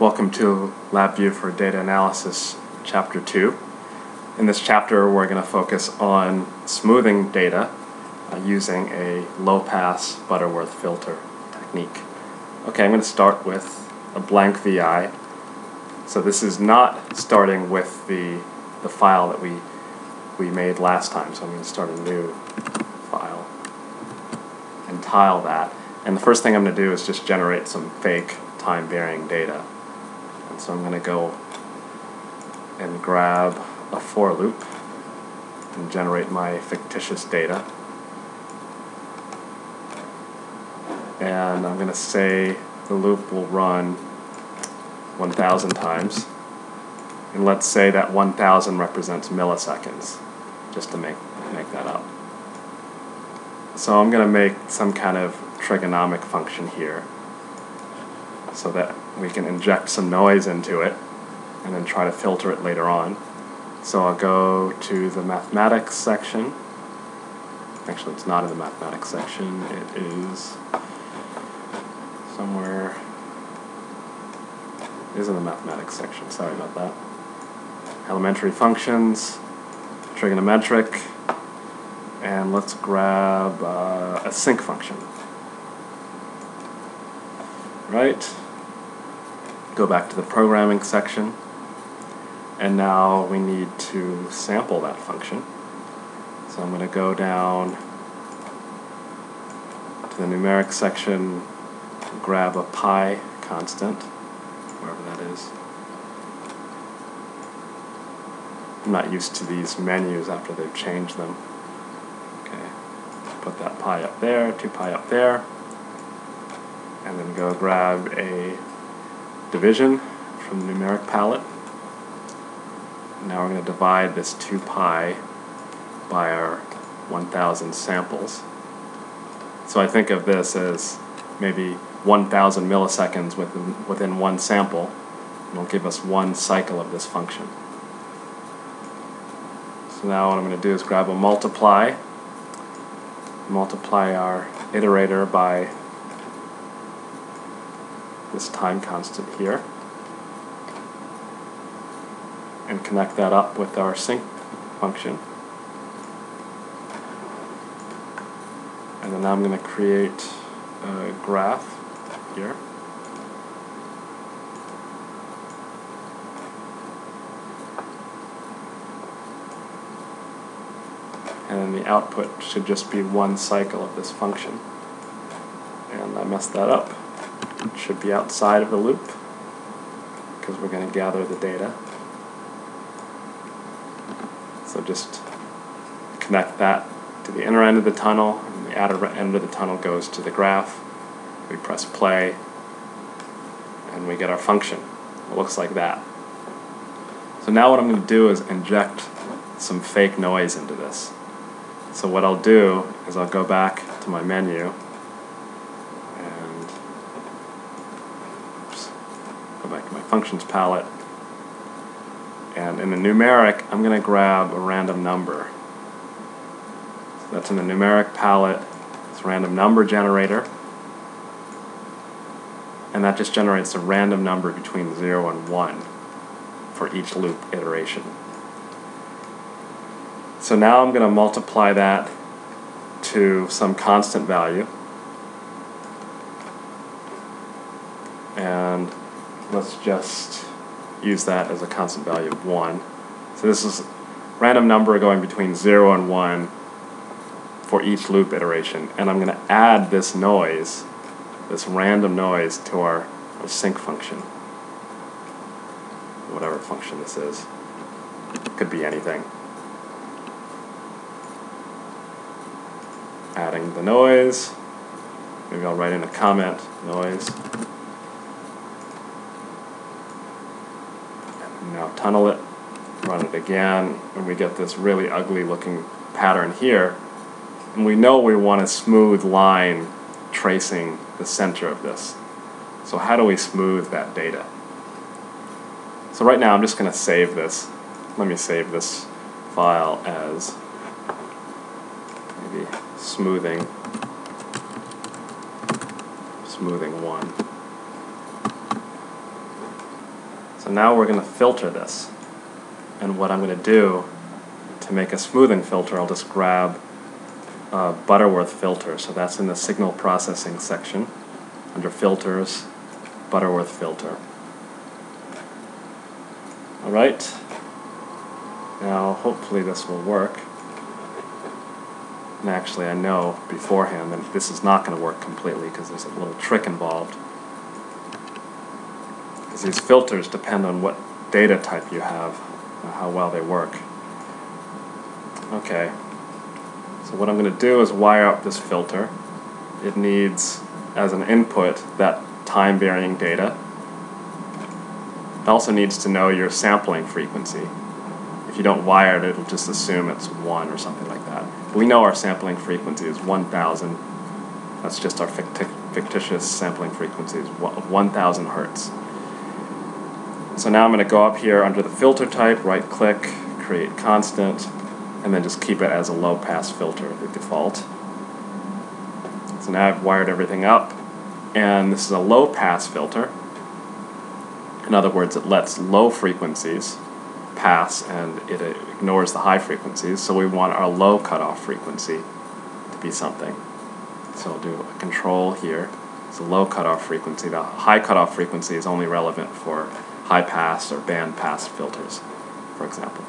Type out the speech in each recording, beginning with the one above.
Welcome to LabVIEW for Data Analysis, Chapter 2. In this chapter, we're going to focus on smoothing data uh, using a low-pass Butterworth filter technique. Okay, I'm going to start with a blank VI. So this is not starting with the, the file that we, we made last time, so I'm going to start a new file and tile that. And the first thing I'm going to do is just generate some fake time-varying data. So I'm going to go and grab a for loop and generate my fictitious data. And I'm going to say the loop will run 1,000 times. And let's say that 1,000 represents milliseconds, just to make, make that up. So I'm going to make some kind of trigonomic function here so that we can inject some noise into it and then try to filter it later on. So I'll go to the mathematics section. Actually, it's not in the mathematics section. It is somewhere. It is in the mathematics section. Sorry about that. Elementary functions, trigonometric, and let's grab uh, a sinc function. Right? Go back to the programming section. And now we need to sample that function. So I'm going to go down to the numeric section, grab a pi constant, wherever that is. I'm not used to these menus after they've changed them. Okay, put that pi up there, 2 pi up there, and then go grab a division from the numeric palette. Now we're going to divide this 2 pi by our 1,000 samples. So I think of this as maybe 1,000 milliseconds within, within one sample. It'll give us one cycle of this function. So now what I'm going to do is grab a multiply, multiply our iterator by this time constant here, and connect that up with our sinc function. And then now I'm going to create a graph here. and then the output should just be one cycle of this function. And I messed that up. It should be outside of the loop because we're going to gather the data. So just connect that to the inner end of the tunnel, and the outer end of the tunnel goes to the graph. We press play, and we get our function. It looks like that. So now what I'm going to do is inject some fake noise into this. So what I'll do is I'll go back to my menu and oops, go back to my functions palette and in the numeric I'm going to grab a random number. So that's in the numeric palette, it's random number generator and that just generates a random number between 0 and 1 for each loop iteration. So now I'm going to multiply that to some constant value. And let's just use that as a constant value of 1. So this is random number going between 0 and 1 for each loop iteration. And I'm going to add this noise, this random noise, to our, our sinc function. Whatever function this is. Could be anything. adding the noise. Maybe I'll write in a comment, noise. And now tunnel it, run it again, and we get this really ugly looking pattern here. And we know we want a smooth line tracing the center of this. So how do we smooth that data? So right now I'm just going to save this. Let me save this file as maybe smoothing smoothing one So now we're going to filter this. And what I'm going to do to make a smoothing filter, I'll just grab a Butterworth filter. So that's in the signal processing section under filters, Butterworth filter. All right. Now, hopefully this will work. And actually, I know beforehand that this is not going to work completely because there's a little trick involved. Because these filters depend on what data type you have, how well they work. Okay, so what I'm going to do is wire up this filter. It needs, as an input, that time varying data. It also needs to know your sampling frequency. If you don't wire it, it'll just assume it's 1 or something like that. We know our sampling frequency is 1000. That's just our ficti fictitious sampling frequency is 1000 hertz. So now I'm going to go up here under the filter type, right click, create constant, and then just keep it as a low pass filter, the default. So now I've wired everything up, and this is a low pass filter. In other words, it lets low frequencies pass and it ignores the high frequencies. So we want our low cutoff frequency to be something. So I'll do a control here. It's a low cutoff frequency. The high cutoff frequency is only relevant for high pass or band pass filters, for example.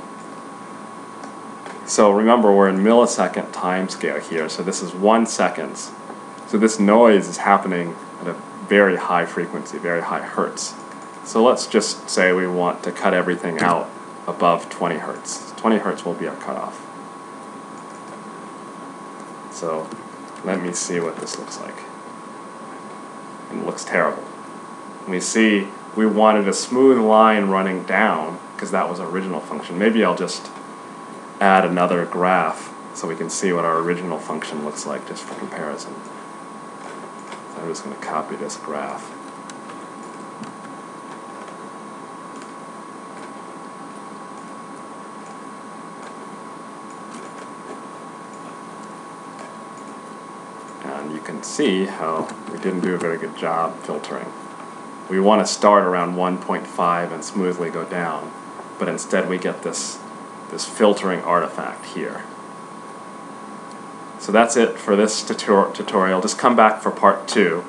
So remember, we're in millisecond time scale here. So this is one seconds. So this noise is happening at a very high frequency, very high hertz. So let's just say we want to cut everything out above 20 hertz. 20 hertz will be our cutoff. So let me see what this looks like. It looks terrible. We see we wanted a smooth line running down because that was our original function. Maybe I'll just add another graph so we can see what our original function looks like just for comparison. So I'm just going to copy this graph. And you can see how we didn't do a very good job filtering. We want to start around 1.5 and smoothly go down, but instead we get this, this filtering artifact here. So that's it for this tutorial. Just come back for part two.